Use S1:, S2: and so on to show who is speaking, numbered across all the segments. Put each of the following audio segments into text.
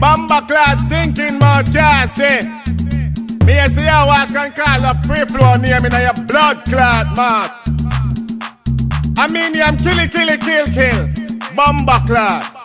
S1: Bomber clad stinking mouth gassy. Me a see how I can call up free flow name in your blood clot mouth. I mean, I'm killy, killy, kill, kill. Bomber clot.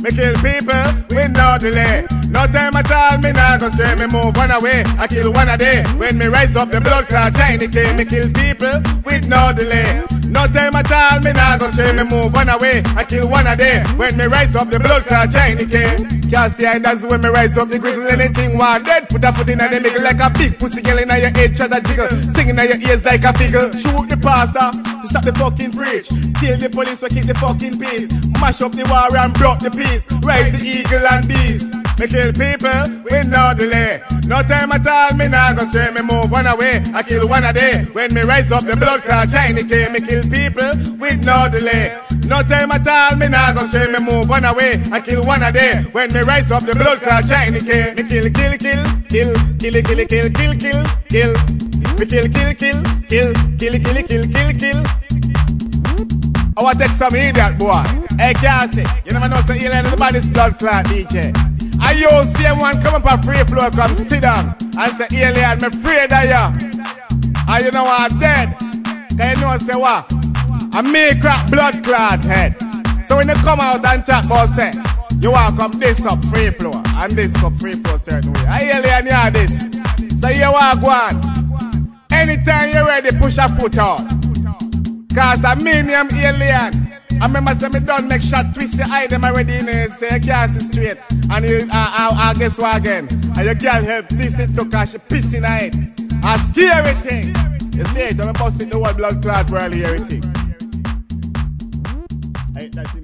S1: Me kill people with no delay. No time at all, me nah go stray. Me move one away, I kill one a day. When me rise up the blood clot shiny K, me kill people with no delay. No time at all, me nah go stray. Me move one away, I kill one a day. When me rise up the blood clot shiny K. Can't see and that's when me rise up the grizzle anything one dead. Put a foot in make it like a big pussy girl in your head, shut a jiggle. Singing in your ears like a figgle. Shoot the pastor to stop the fucking preach. Kill the police, we keep the fucking peace. Mash up the war and block the peace. Rise the eagle and beast. Me kill people with no delay. No time at all, me nah go stray. Me move one away, I kill one a day. When me rise up the blood clot shiny K, me kill people with no delay. No time at all, me nah go stray. Me move one away, I kill one a day. When me rise up the blood clot shiny K, me kill, kill, kill, kill, kill, kill, kill, kill, kill, kill. Me kill, kill, kill, kill, kill, kill, kill, kill, kill. I want to take some idiot boy. Hey, Kyaci, you never know, so you learn about blood clot DJ. I see him one come up a free flow, come sit down and say, Allien, me afraid of you. And you know what, I'm dead. Cause you know, say what? I make crack blood clot head. So when you come out and talk about say, you walk up this up free flow, and this up free flow certain way. I Allien, you this. So you walk one. Anytime you're ready, push a foot out. Cause I mean I'm Allien. I remember say me done make shot twist your eye them already in there say can't see straight. And you, uh, uh, uh, guess what again? And you can't help this it to cause she piss in her head. A scary. You see it, I'm busting the whole blood clot world everything. I, that's it.